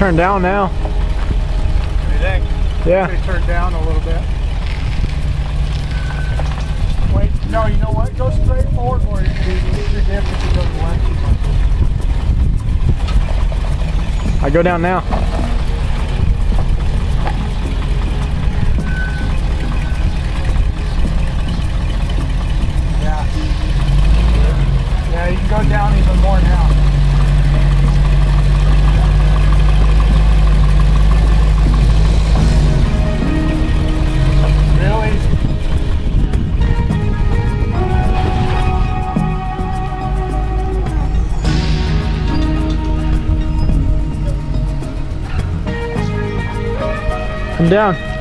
Turn down now. You? Yeah. They turn down a little bit. Wait, no, you know what? Go straight forward where you you're different to go left. I go down now. Yeah. Yeah, you can go down even more now. Come down.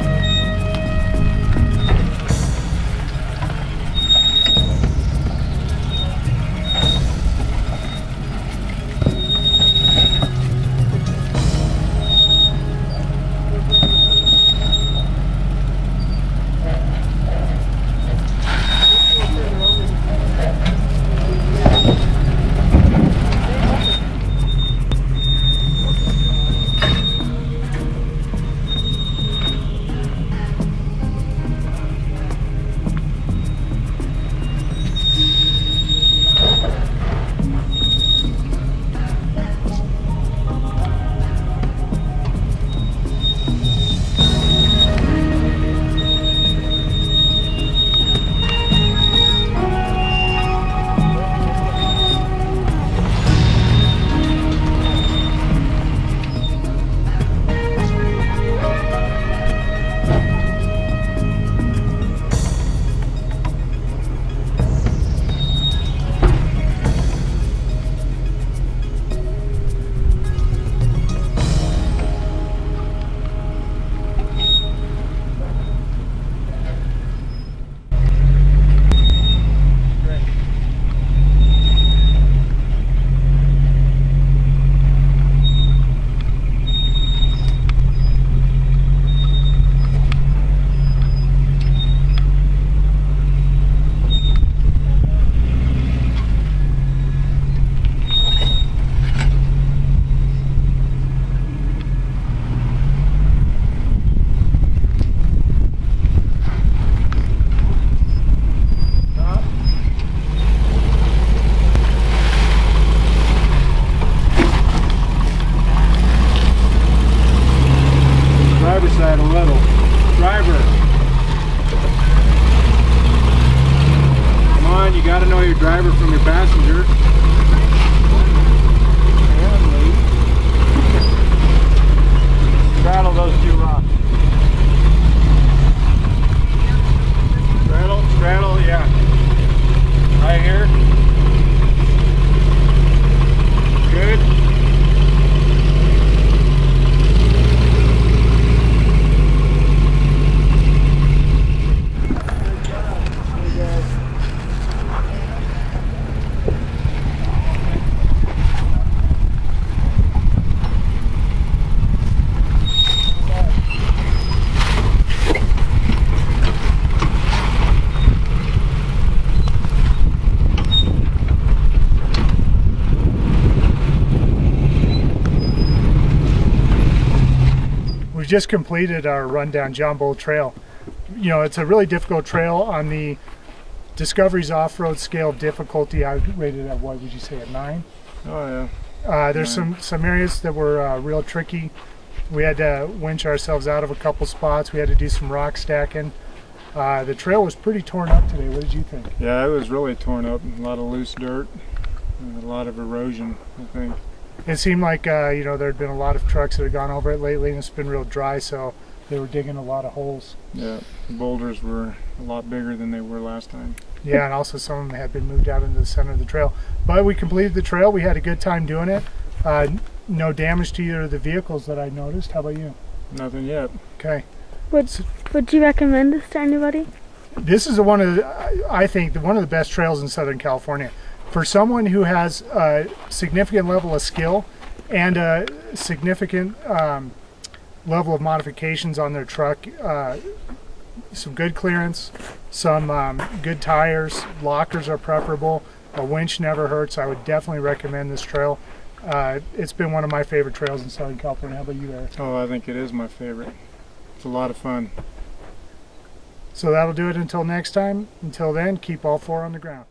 Side a little. Driver. Come on, you gotta know your driver from your passenger. Just completed our run down John Bull Trail. You know, it's a really difficult trail on the Discoveries off-road scale of difficulty. I rated it at what would you say at nine? Oh yeah. Uh, there's Nine. some some areas that were uh, real tricky. We had to winch ourselves out of a couple spots. We had to do some rock stacking. Uh, the trail was pretty torn up today. What did you think? Yeah, it was really torn up. A lot of loose dirt, and a lot of erosion. I think. It seemed like uh, you know there had been a lot of trucks that had gone over it lately, and it's been real dry, so they were digging a lot of holes. Yeah, the boulders were a lot bigger than they were last time. Yeah, and also some of them had been moved out into the center of the trail. But we completed the trail. We had a good time doing it. Uh, no damage to either of the vehicles that I noticed. How about you? Nothing yet. Okay. Would Would you recommend this to anybody? This is the one of the, I I think the one of the best trails in Southern California. For someone who has a significant level of skill and a significant um, level of modifications on their truck, uh, some good clearance, some um, good tires, lockers are preferable. A winch never hurts. I would definitely recommend this trail. Uh, it's been one of my favorite trails in Southern California. How about you, Eric? Oh, I think it is my favorite. It's a lot of fun. So that'll do it until next time. Until then, keep all four on the ground.